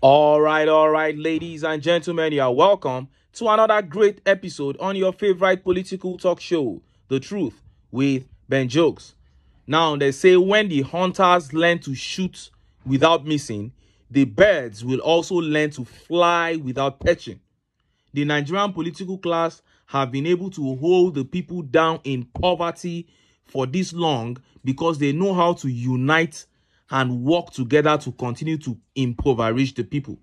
All right, all right, ladies and gentlemen, you are welcome to another great episode on your favorite political talk show, The Truth with Ben Jokes. Now, they say when the hunters learn to shoot without missing, the birds will also learn to fly without perching. The Nigerian political class have been able to hold the people down in poverty for this long because they know how to unite and work together to continue to impoverish the people.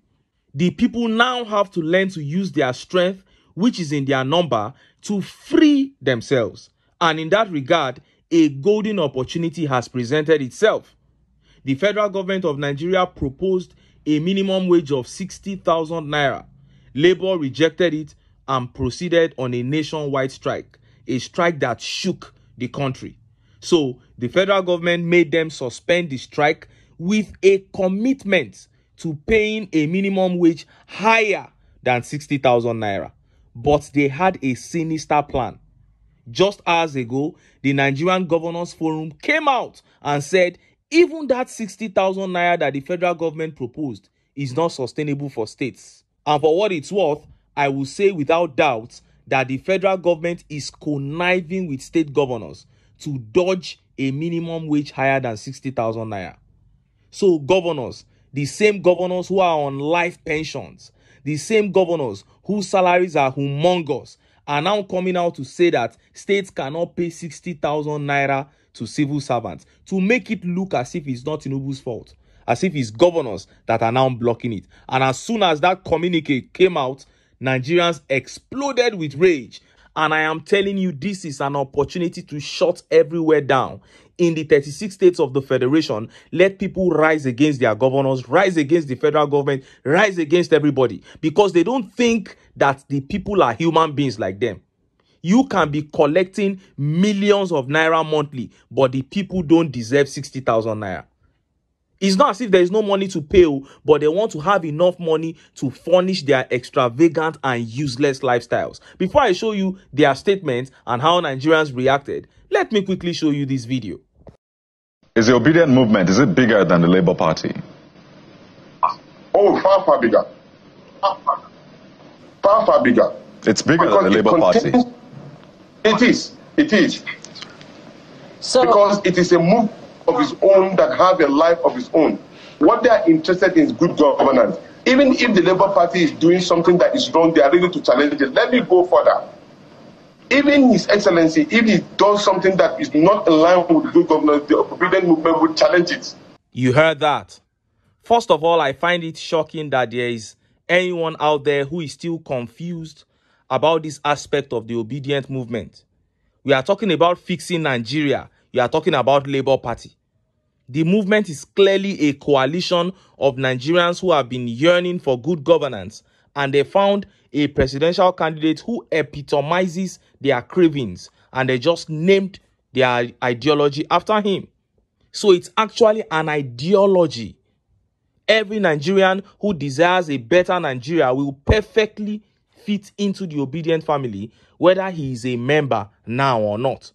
The people now have to learn to use their strength, which is in their number, to free themselves. And in that regard, a golden opportunity has presented itself. The federal government of Nigeria proposed a minimum wage of 60,000 naira. Labour rejected it and proceeded on a nationwide strike, a strike that shook the country. So the federal government made them suspend the strike with a commitment to paying a minimum wage higher than 60,000 naira. But they had a sinister plan. Just hours ago, the Nigerian Governors Forum came out and said even that 60,000 naira that the federal government proposed is not sustainable for states. And for what it's worth, I will say without doubt that the federal government is conniving with state governors to dodge a minimum wage higher than 60,000 naira. So, governors, the same governors who are on life pensions, the same governors whose salaries are humongous, are now coming out to say that states cannot pay 60,000 naira to civil servants to make it look as if it's not Tinubu's fault, as if it's governors that are now blocking it. And as soon as that communique came out, Nigerians exploded with rage and I am telling you, this is an opportunity to shut everywhere down. In the 36 states of the federation, let people rise against their governors, rise against the federal government, rise against everybody because they don't think that the people are human beings like them. You can be collecting millions of naira monthly, but the people don't deserve 60,000 naira. It's not as if there is no money to pay, but they want to have enough money to furnish their extravagant and useless lifestyles. Before I show you their statements and how Nigerians reacted, let me quickly show you this video. Is the Obidient movement, is it bigger than the Labour Party? Oh, far, far bigger. Far, far bigger. It's bigger because than the Labour Party. It is. It is. So, because it is a movement of his own that have a life of his own. What they are interested in is good governance. Even if the Labour Party is doing something that is wrong, they are ready to challenge it. Let me go further. Even His Excellency, if he does something that is not in line with good governance, the Obidient movement would challenge it. You heard that. First of all, I find it shocking that there is anyone out there who is still confused about this aspect of the Obidient movement. We are talking about fixing Nigeria you are talking about Labour Party. The movement is clearly a coalition of Nigerians who have been yearning for good governance and they found a presidential candidate who epitomizes their cravings and they just named their ideology after him. So it's actually an ideology. Every Nigerian who desires a better Nigeria will perfectly fit into the Obidient family, whether he is a member now or not.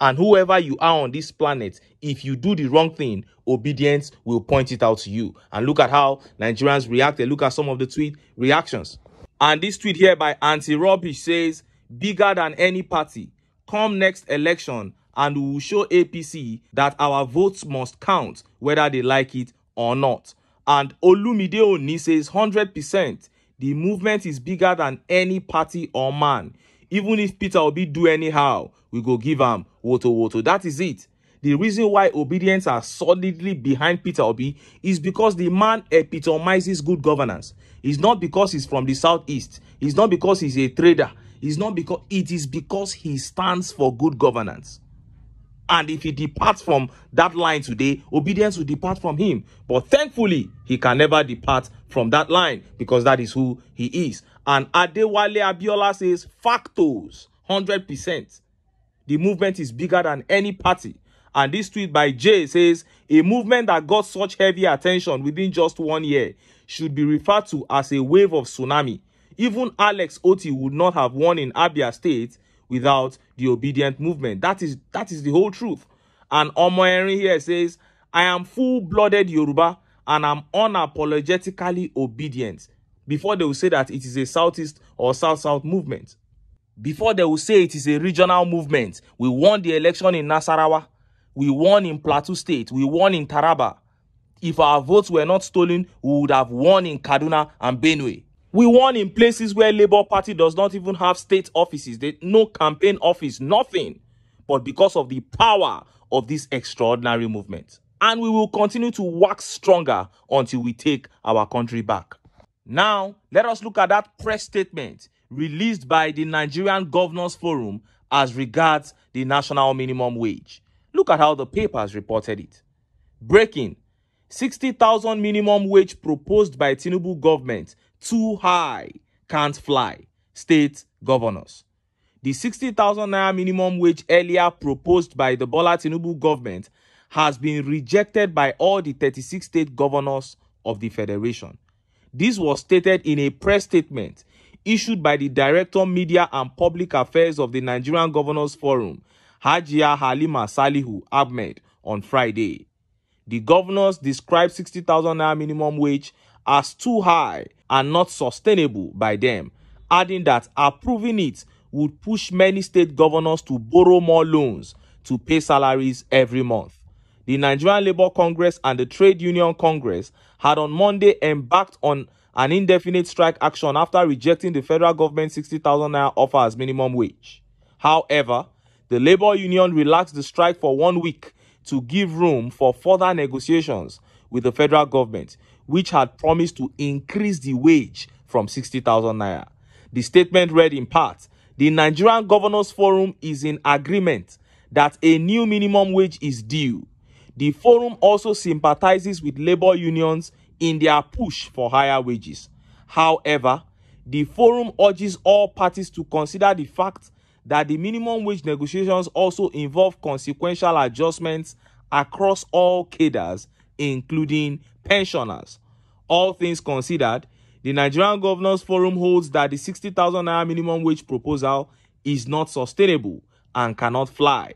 And whoever you are on this planet, if you do the wrong thing, Obidients will point it out to you. And look at how Nigerians reacted. Look at some of the tweet reactions. And this tweet here by Anti Rubbish says, bigger than any party. Come next election and we will show APC that our votes must count whether they like it or not. And Olumide Oni says 100%. The movement is bigger than any party or man. Even if Peter Obi do anyhow, we go give am woto woto. That is it. The reason why Obidients are solidly behind Peter Obi is because the man epitomizes good governance. It's not because he's from the southeast. It's not because he's a trader. It's not because it is because he stands for good governance. And if he departs from that line today, Obidients will depart from him. But thankfully, he can never depart from that line because that is who he is. And Adewale Abiola says, factos, 100%. The movement is bigger than any party. And this tweet by Jay says, a movement that got such heavy attention within just one year should be referred to as a wave of tsunami. Even Alex Otti would not have won in Abia State without the Obidient movement. That is that is the whole truth. And Omo Henry here says, I am full-blooded Yoruba and I'm unapologetically Obidient before they will say that it is a Southeast or South-South movement. Before they will say it is a regional movement. We won the election in Nasarawa. We won in Plateau State. We won in Taraba. If our votes were not stolen, we would have won in Kaduna and Benue. We won in places where Labour Party does not even have state offices. They, no campaign office, nothing. But because of the power of this extraordinary movement. And we will continue to work stronger until we take our country back. Now, let us look at that press statement released by the Nigerian Governors Forum as regards the national minimum wage. Look at how the papers reported it. Breaking 60,000 minimum wage proposed by Tinubu government too high, can't fly. State governors. The 60,000 naira minimum wage earlier proposed by the Bola Tinubu government has been rejected by all the 36 state governors of the federation. This was stated in a press statement issued by the Director Media and Public Affairs of the Nigerian Governors Forum, Hajia Halima Salihu Ahmed, on Friday. The governors described 60,000 naira minimum wage as too high and not sustainable by them, adding that approving it would push many state governors to borrow more loans to pay salaries every month. The Nigerian Labour Congress and the Trade Union Congress had on Monday embarked on an indefinite strike action after rejecting the federal government's 60,000 naira offer as minimum wage. However, the labor union relaxed the strike for one week to give room for further negotiations with the federal government, which had promised to increase the wage from 60,000 naira. The statement read in part, the Nigerian Governors Forum is in agreement that a new minimum wage is due. The forum also sympathizes with labor unions in their push for higher wages. However, the forum urges all parties to consider the fact that the minimum wage negotiations also involve consequential adjustments across all cadres, including pensioners. All things considered, the Nigerian Governors Forum holds that the 60,000 naira minimum wage proposal is not sustainable and cannot fly.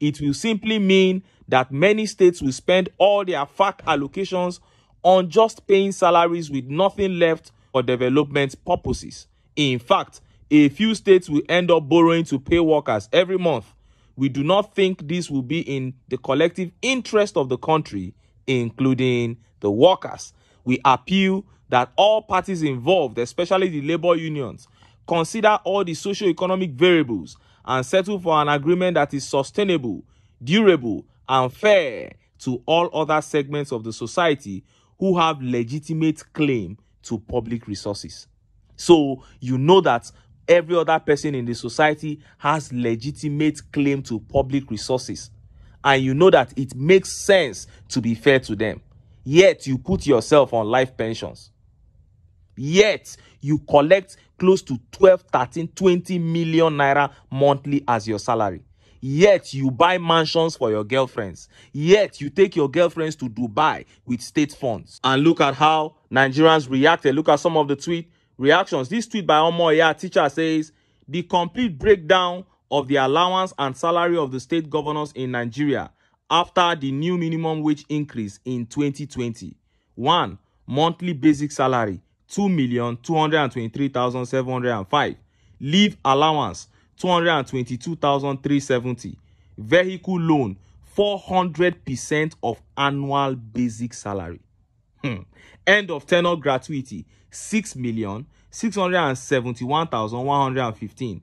It will simply mean that many states will spend all their FAC allocations on just paying salaries with nothing left for development purposes. In fact, a few states will end up borrowing to pay workers every month. We do not think this will be in the collective interest of the country, including the workers. We appeal that all parties involved, especially the labor unions, consider all the socio-economic variables and settle for an agreement that is sustainable, durable, and fair to all other segments of the society who have legitimate claim to public resources. So you know that every other person in the society has legitimate claim to public resources. And you know that it makes sense to be fair to them. Yet you put yourself on life pensions. Yet you collect close to 12, 13, 20 million naira monthly as your salary. Yet you buy mansions for your girlfriends. Yet you take your girlfriends to Dubai with state funds. And look at how Nigerians reacted. Look at some of the tweet reactions. This tweet by Omoya teacher says, the complete breakdown of the allowance and salary of the state governors in Nigeria after the new minimum wage increase in 2020. 1. Monthly basic salary 2,223,705. Leave allowance 222,370. Vehicle loan 400% of annual basic salary. Hmm. End of tenor gratuity 6 million 671,115.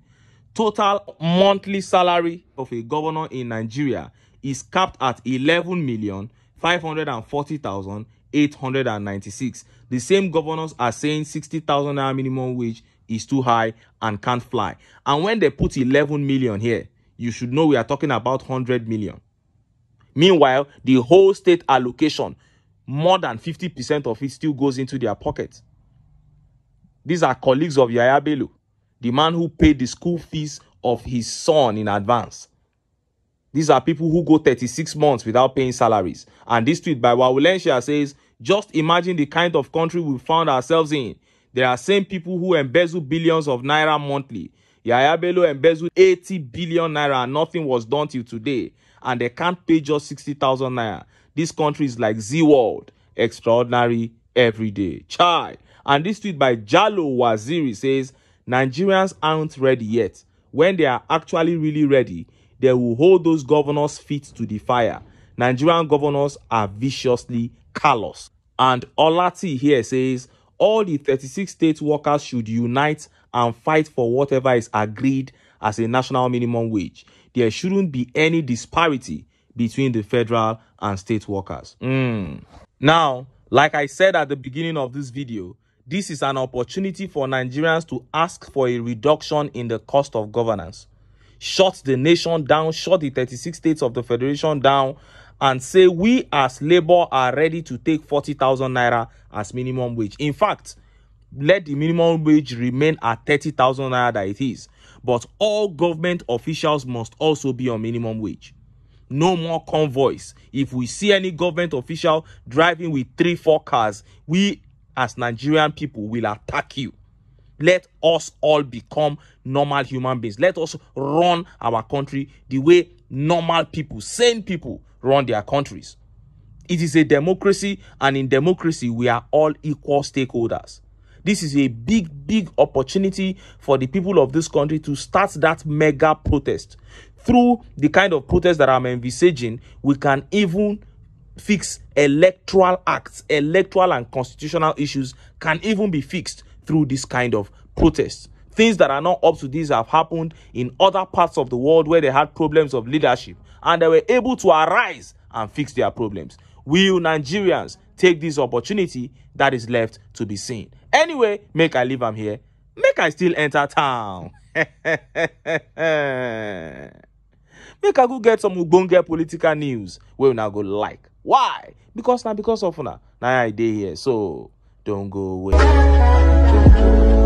Total monthly salary of a governor in Nigeria is capped at 11 million 540,896. The same governors are saying 60,000 naira minimum wage is too high and can't fly. And when they put 11 million here, you should know we are talking about 100 million. Meanwhile, the whole state allocation, more than 50% of it still goes into their pocket. These are colleagues of Yaya Bello, the man who paid the school fees of his son in advance. These are people who go 36 months without paying salaries. And this tweet by Wawulensia says, just imagine the kind of country we found ourselves in. There are same people who embezzle billions of naira monthly. Yaya Bello embezzled 80 billion naira and nothing was done till today. And they can't pay just 60,000 naira. This country is like Z World. extraordinary every day. Chai. And this tweet by Jalo Waziri says, Nigerians aren't ready yet. When they are actually really ready, they will hold those governors' feet to the fire. Nigerian governors are viciously callous. And Olati here says, all the 36 state workers should unite and fight for whatever is agreed as a national minimum wage. There shouldn't be any disparity between the federal and state workers. Mm. Now, like I said at the beginning of this video, this is an opportunity for Nigerians to ask for a reduction in the cost of governance. Shut the nation down, shut the 36 states of the federation down, and say we as labor are ready to take 40,000 naira as minimum wage. In fact, let the minimum wage remain at 30,000 naira that it is. But all government officials must also be on minimum wage. No more convoys. If we see any government official driving with three, four cars, we as Nigerian people will attack you. Let us all become normal human beings. Let us run our country the way normal people, sane people run their countries. It is a democracy, and in democracy, we are all equal stakeholders. This is a big, big opportunity for the people of this country to start that mega protest. Through the kind of protest that I'm envisaging, we can even fix electoral acts, electoral and constitutional issues can even be fixed through this kind of protest. Things that are not up to this have happened in other parts of the world where they had problems of leadership and they were able to arise and fix their problems. Will Nigerians take this opportunity that is left to be seen? Anyway, make I leave them here. Make I still enter town. make I go get some ubonge political news wey una go like. Why? Because now because of una. Now I here, so don't go away.